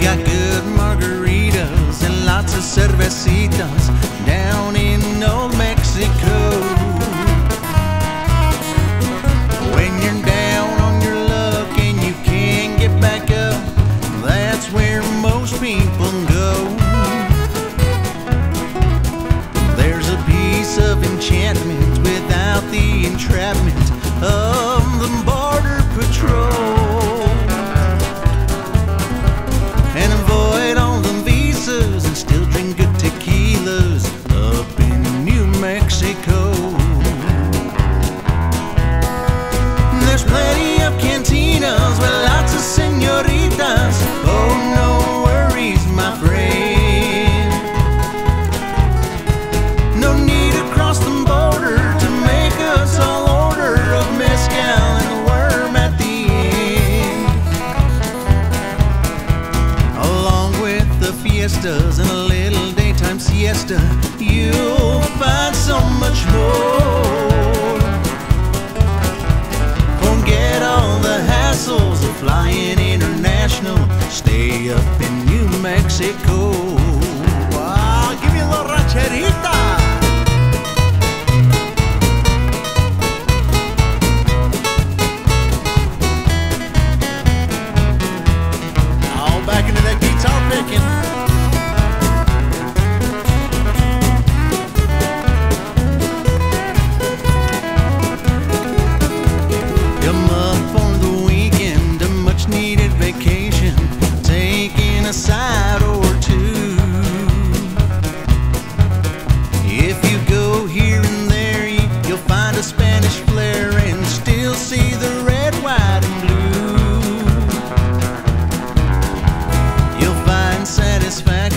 Got good margaritas and lots of cervecitas down plenty of cantinas with lots of senoritas. Oh, no worries, my friend. No need to cross the border to make us all order of mezcal and a worm at the end. Along with the fiestas and a little daytime siesta, you'll find so much more. Up in New Mexico. Wow, give me a little rancherita.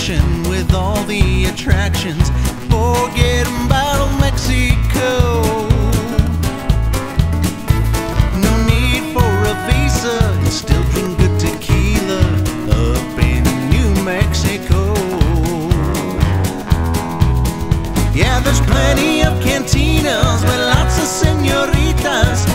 Satisfaction with all the attractions. Forget about Mexico. No need for a visa still drink good tequila up in New Mexico. Yeah, there's plenty of cantinas with lots of senoritas.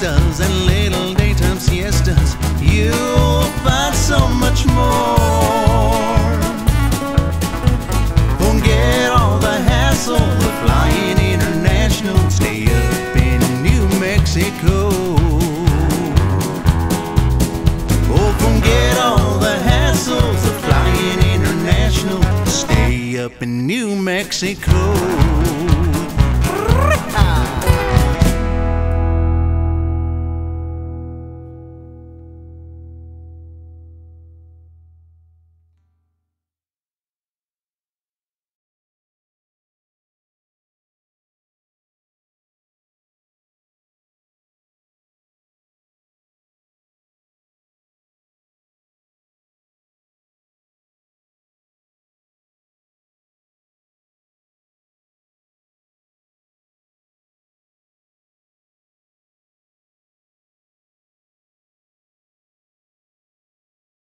The and little daytime siestas, you'll find so much more. Forget all the hassle of flying international. Stay up in New Mexico. Oh, forget all the hassles of flying international. Stay up in New Mexico.